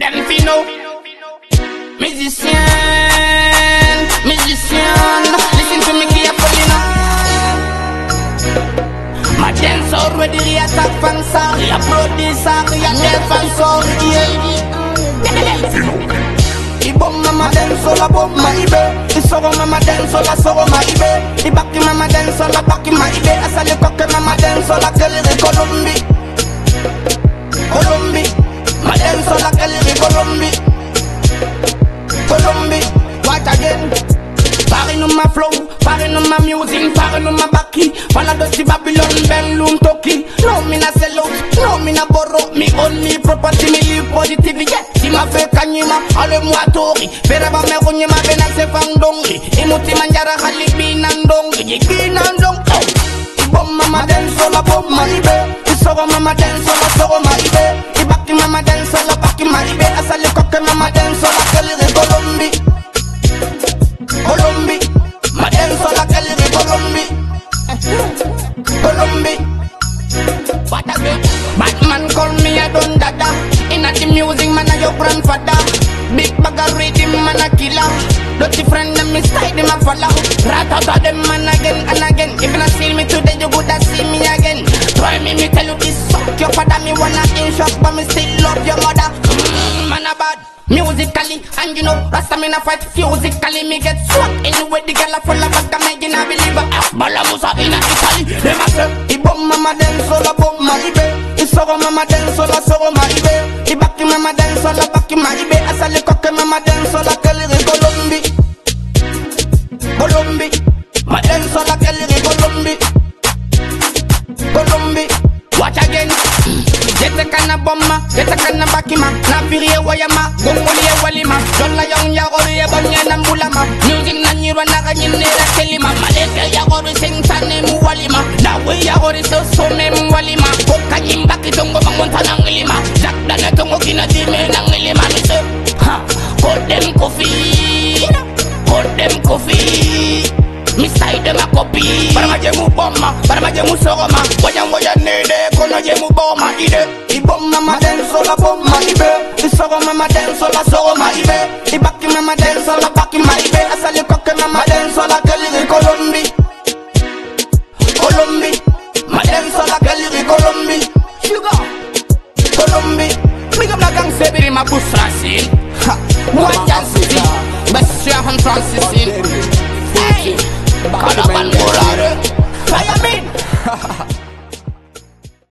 them fi know. Musician, musician, listen to me carefully now. My dance already reattack from sorry, I producer, I defensor, yeah. Ibom mama dance all above my ibe Isoro mama dance all asoro my ibe Ibaki mama dance all abaki my ibe Asali koke mama dance all akeliri Colombi Colombi my music, parin on my baki Fala dosi Babylon, Ben Loom Toki. No me na sell out, no me na borrow. Me own me property, me live positively Yeah, si ma fe kanyima, ale mwa tori Fere ba me kunye ma bena se fang dongi Imuti manjara khali binandongi Jikinandong Ibom oh. mama dance all above my ibe Isoro mama dance all asoro my ibe Ibaki mama dance all abaki my ibe Asali koke mama dance all akeliri What a bit Batman call me a don dada. Inna the music man a your grandfather. Big bag of rhythm man a killer. Dirty friend them me style them a follow. Ratata them man again and again. If you not see me today you woulda see me again. Try me me tell you this fuck your father. Me wanna in shock but me still love your mother. Mm, Man a bad Musically, and you know, Rasta me na fight physically Me get swat anyway, the girl a full of bag Me you not believe her Bala Musa in a Italy. Them a say, mama dance all above my ibe Isoro mama dance all asoro my ibe Ibaki mama dance all abaki my ibe Asali koke mama dance all akeliri Colombi Colombi My dance all akeliri Colombi Colombi Watch again. Jete kana bomma, jete kana bakima. Na firie wayama, gongolie walima. Dolla yang ya ori ya banya na mbulama. Music na nyirwa na kanyinera kelima kitongo mangonta na ngilima Jack dana tongo kina dime na ngilima Mise, ha, kodem kofi Kodem kofi Mi side dem a copy. Para ma jemu bomma Para ma jemu sogoma. Wajan wajan nede Kono jemu boma ide Ibom mama all above my ibe. Isogo mama dance all asogo my ibe. Ibaki mama dance all abaki my ibe Brasil What does it? Best I'm from Hey.